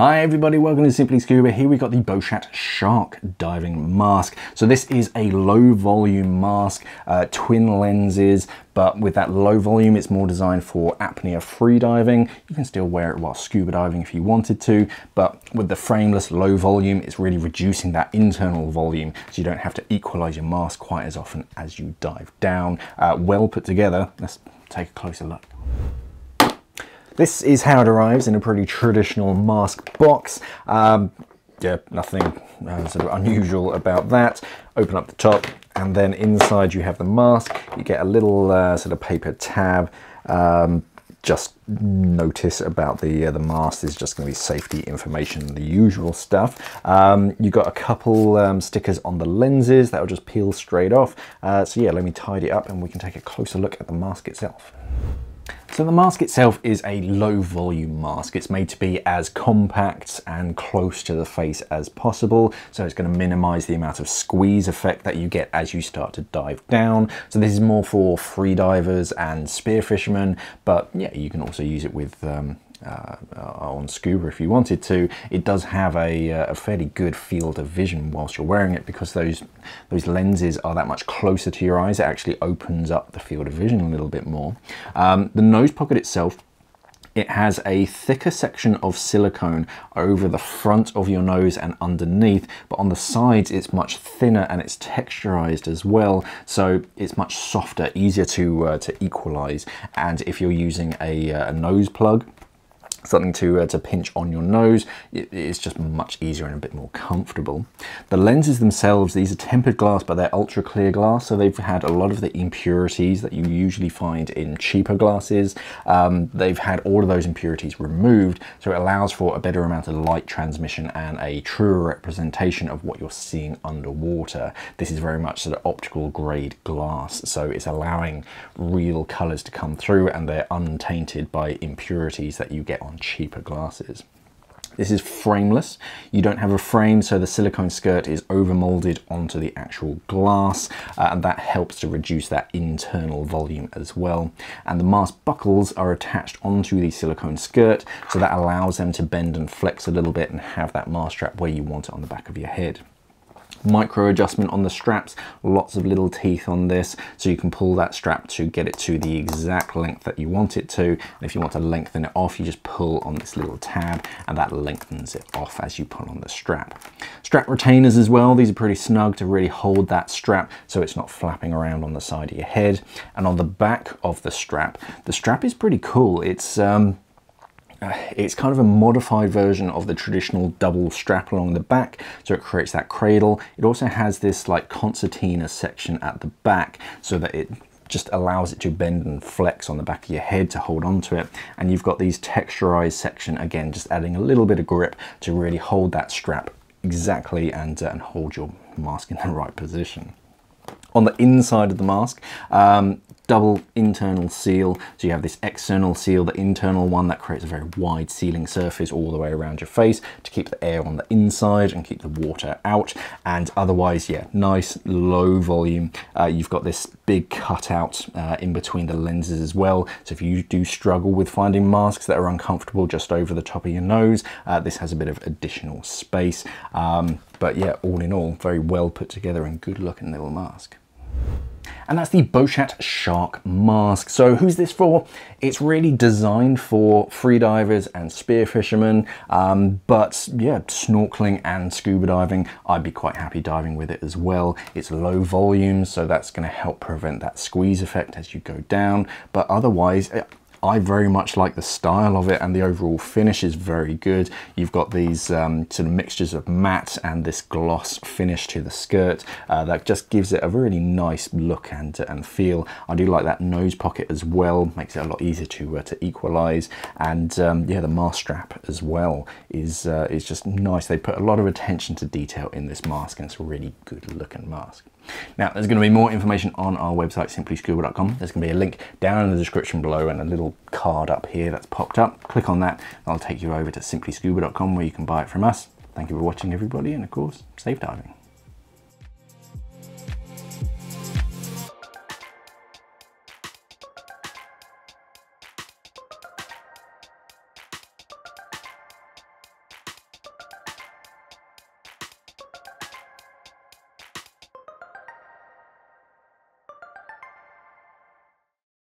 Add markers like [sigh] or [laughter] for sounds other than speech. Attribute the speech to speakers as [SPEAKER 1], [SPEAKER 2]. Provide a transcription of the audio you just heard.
[SPEAKER 1] Hi everybody, welcome to Simply Scuba. Here we've got the Beuchat Shark Diving Mask. So this is a low volume mask, uh, twin lenses, but with that low volume, it's more designed for apnea free diving. You can still wear it while scuba diving if you wanted to, but with the frameless low volume, it's really reducing that internal volume so you don't have to equalize your mask quite as often as you dive down. Uh, well put together. Let's take a closer look. This is how it arrives in a pretty traditional mask box. Um, yeah, nothing uh, sort of unusual about that. Open up the top and then inside you have the mask. You get a little uh, sort of paper tab. Um, just notice about the uh, the mask is just going to be safety information, the usual stuff. Um, you got a couple um, stickers on the lenses that will just peel straight off. Uh, so yeah, let me tidy it up and we can take a closer look at the mask itself. So the mask itself is a low volume mask. It's made to be as compact and close to the face as possible. So it's going to minimize the amount of squeeze effect that you get as you start to dive down. So this is more for free divers and spear fishermen, but yeah, you can also use it with um, uh, on scuba if you wanted to, it does have a, uh, a, fairly good field of vision whilst you're wearing it because those those lenses are that much closer to your eyes. It actually opens up the field of vision a little bit more. Um, the nose pocket itself it has a thicker section of silicone over the front of your nose and underneath, but on the sides it's much thinner and it's texturized as well, so it's much softer, easier to uh, to equalize. And if you're using a, uh, a nose plug, something to, uh, to pinch on your nose. it's just much easier and a bit more comfortable. The lenses themselves, these are tempered glass, but they're ultra clear glass, so they've had a lot of the impurities that you usually find in cheaper glasses. Um, they've had all of those impurities removed, so it allows for a better amount of light transmission and a truer representation of what you're seeing underwater. This is very much sort of optical grade glass, so it's allowing real colors to come through and they're untainted by impurities that you get on cheaper glasses. This is frameless. You don't have a frame, so the silicone skirt is overmolded onto the actual glass, uh, and that helps to reduce that internal volume as well. And the mask buckles are attached onto the silicone skirt, so that allows them to bend and flex a little bit and have that mask strap where you want it on the back of your head micro adjustment on the straps, lots of little teeth on this, so you can pull that strap to get it to the exact length that you want it to. And if you want to lengthen it off, you just pull on this little tab and that lengthens it off as you pull on the strap. Strap retainers as well, these are pretty snug to really hold that strap so it's not flapping around on the side of your head. And on the back of the strap, the strap is pretty cool. It's um, it's kind of a modified version of the traditional double strap along the back, so it creates that cradle. It also has this like concertina section at the back so that it just allows it to bend and flex on the back of your head to hold on to it. And you've got these texturized section, again, just adding a little bit of grip to really hold that strap exactly and, uh, and hold your mask in the [laughs] right position. On the inside of the mask, um, double internal seal. So you have this external seal, the internal one that creates a very wide sealing surface all the way around your face to keep the air on the inside and keep the water out. And otherwise, yeah, nice low volume. Uh, you've got this big cutout uh, in between the lenses as well. So if you do struggle with finding masks that are uncomfortable just over the top of your nose, uh, this has a bit of additional space. Um, but yeah, all in all, very well put together and good looking little mask and that's the Beuchat Shark Mask. So who's this for? It's really designed for freedivers and spear fishermen, um, but yeah, snorkeling and scuba diving, I'd be quite happy diving with it as well. It's low volume, so that's gonna help prevent that squeeze effect as you go down, but otherwise, I very much like the style of it and the overall finish is very good. You've got these um, sort of mixtures of matte and this gloss finish to the skirt uh, that just gives it a really nice look and, and feel. I do like that nose pocket as well, makes it a lot easier to, uh, to equalize. And um, yeah, the mask strap as well is, uh, is just nice. They put a lot of attention to detail in this mask and it's a really good looking mask. Now, there's going to be more information on our website, simplyscuba.com. There's going to be a link down in the description below and a little card up here that's popped up. Click on that, and I'll take you over to simplyscuba.com where you can buy it from us. Thank you for watching, everybody, and of course, safe diving.